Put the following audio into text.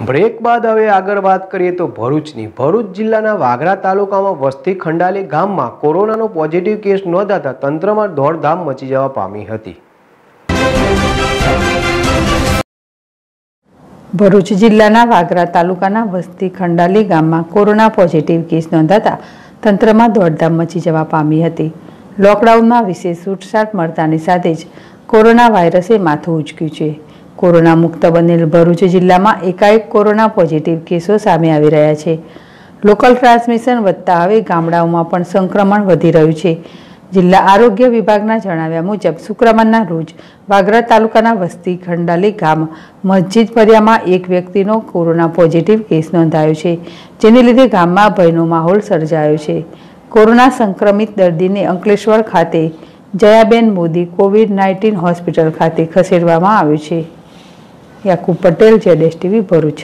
Break બાદ હવે આગળ વાત કરીએ તો ભરૂચની. ભરૂચ જિલ્લાના વાગરા તાલુકામાં વસ્તી ખંડાલી ગામમાં કોરોનાનો પોઝિટિવ કેસ નોંધાતા તંત્રમાં દોડધામ મચી જવા પામી હતી. ભરૂચ જિલ્લાના વાગરા તાલુકાના વસ્તી ખંડાલી ગામમાં કોરોના પોઝિટિવ કેસ નોંધાતા તંત્રમાં દોડધામ મચી જવા પામી હતી. લોકડાઉનમાં વિશેષ છૂટછાટ મળતાની સાથે જ કોરોના વાયરસે માથું ઉચક્યું છે. કોરોના મુક્ત બનેલ ભરૂચ જિલ્લામાં એકાએક કોરોના પોઝિટિવ કેસો સામે આવી રહ્યા છે. લોકલ ટ્રાન્સમિશન વધતા હવે ગામડાઓમાં પણ સંક્રમણ વધી રહ્યું છે. જિલ્લા આરોગ્ય વિભાગના જણાવ્યા મુજબ શુક્રવારના રોજ વાગરા તાલુકાના વસ્તી ખંડાલી ગામ મસ્જિદ ફરિયામાં એક વ્યક્તિનો કોરોના પોઝિટિવ કેસ નોંધાયો છે, જેને લીધે ગામમાં ભયનો માહોલ સર્જાયો છે. કોરોના સંક્રમિત દર્દીને અંકલેશ્વર ખાતે Jayaben Modi covid nineteen hospital ખાતે ખસેડવામાં આવ્યું છે. યાકુબ પટેલ જેડેશ ટીવી ભરૂચ.